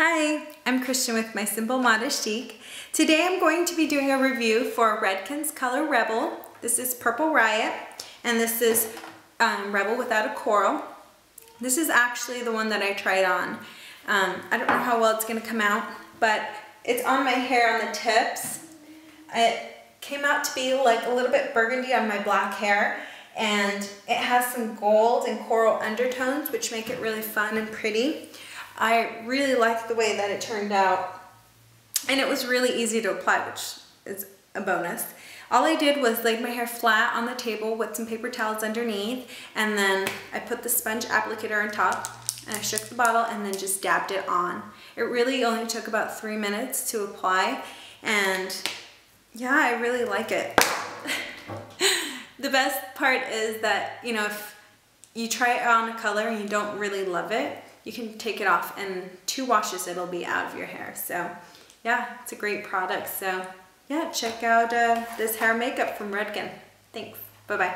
Hi, I'm Christian with My Simple Modest Chic. Today I'm going to be doing a review for Redken's Color Rebel. This is Purple Riot, and this is um, Rebel Without a Coral. This is actually the one that I tried on. Um, I don't know how well it's going to come out, but it's on my hair on the tips. It came out to be like a little bit burgundy on my black hair, and it has some gold and coral undertones, which make it really fun and pretty. I really liked the way that it turned out. And it was really easy to apply, which is a bonus. All I did was laid my hair flat on the table with some paper towels underneath, and then I put the sponge applicator on top, and I shook the bottle and then just dabbed it on. It really only took about three minutes to apply, and yeah, I really like it. the best part is that, you know, if you try it on a color and you don't really love it, you can take it off and two washes it'll be out of your hair. So yeah, it's a great product. So yeah, check out uh, this hair makeup from Redken. Thanks. Bye-bye.